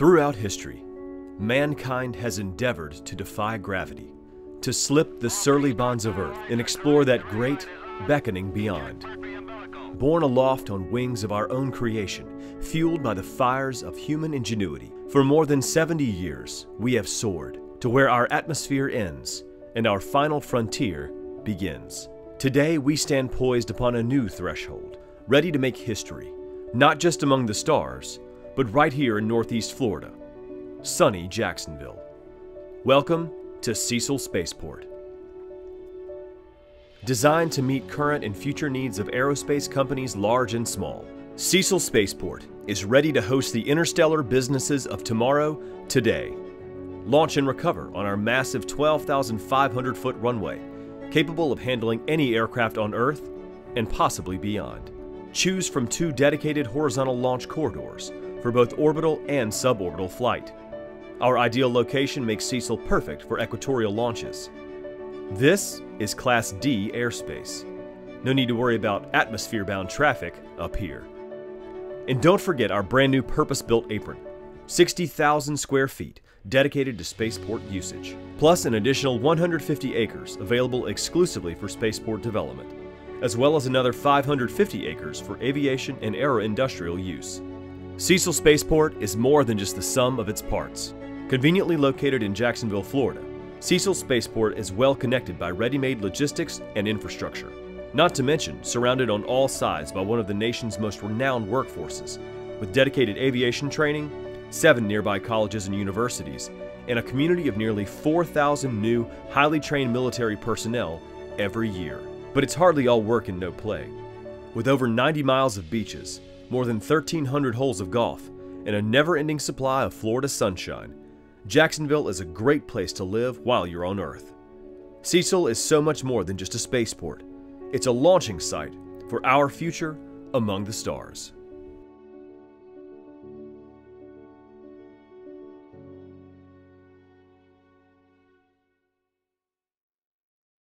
Throughout history, mankind has endeavored to defy gravity, to slip the surly bonds of Earth and explore that great, beckoning beyond. Borne aloft on wings of our own creation, fueled by the fires of human ingenuity, for more than 70 years we have soared to where our atmosphere ends and our final frontier begins. Today we stand poised upon a new threshold, ready to make history, not just among the stars, but right here in Northeast Florida, sunny Jacksonville. Welcome to Cecil Spaceport. Designed to meet current and future needs of aerospace companies large and small, Cecil Spaceport is ready to host the interstellar businesses of tomorrow today. Launch and recover on our massive 12,500 foot runway, capable of handling any aircraft on Earth and possibly beyond. Choose from two dedicated horizontal launch corridors for both orbital and suborbital flight. Our ideal location makes Cecil perfect for equatorial launches. This is Class D airspace. No need to worry about atmosphere bound traffic up here. And don't forget our brand new purpose built apron 60,000 square feet dedicated to spaceport usage, plus an additional 150 acres available exclusively for spaceport development, as well as another 550 acres for aviation and aero industrial use. Cecil Spaceport is more than just the sum of its parts. Conveniently located in Jacksonville, Florida, Cecil Spaceport is well connected by ready made logistics and infrastructure. Not to mention, surrounded on all sides by one of the nation's most renowned workforces, with dedicated aviation training, seven nearby colleges and universities, and a community of nearly 4,000 new, highly trained military personnel every year. But it's hardly all work and no play. With over 90 miles of beaches, more than 1,300 holes of golf, and a never ending supply of Florida sunshine, Jacksonville is a great place to live while you're on Earth. Cecil is so much more than just a spaceport, it's a launching site for our future among the stars.